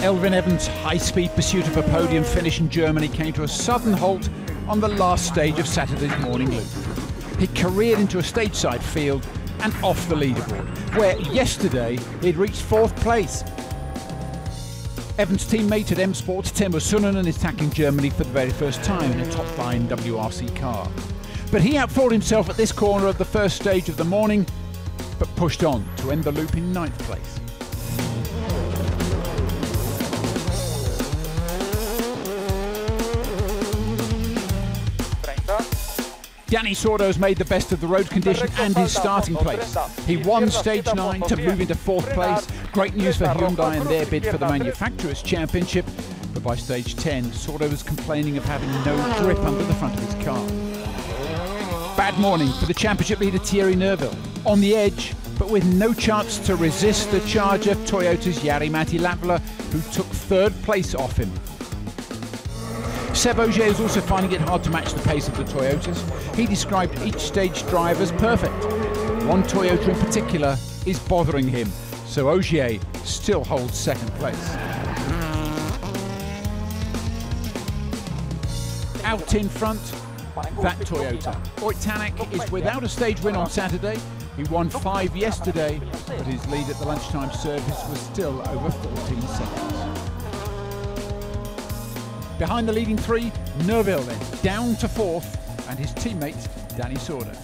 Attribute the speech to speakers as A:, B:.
A: Elfyn Evans' high-speed pursuit of a podium finish in Germany came to a sudden halt on the last stage of Saturday's morning loop. He careered into a stage-side field and off the leaderboard, where yesterday he'd reached fourth place. Evans' teammate at M Sports, Teemu Suninen, is tackling Germany for the very first time in a top-line WRC car. But he outfought himself at this corner of the first stage of the morning, but pushed on to end the loop in ninth place. Dani Sordo's made the best of the road condition and his starting place. He won stage 9 to move into fourth place. Great news for Hyundai and their bid for the Manufacturers' Championship. But by stage 10, Sordo was complaining of having no grip under the front of his car. Bad morning for the championship leader Thierry Neuville. On the edge, but with no chance to resist the charge of Toyota's Jari-Matti Latvala, who took third place off him. Seb Ogier is also finding it hard to match the pace of the Toyotas. He described each stage drive as perfect. One Toyota in particular is bothering him, so Ogier still holds second place. Out in front, that Toyota. Ott Tänak is without a stage win on Saturday. He won five yesterday, but his lead at the lunchtime service was still over 14 seconds. Behind the leading three, Neuville then down to fourth, and his teammate Dani Sordo.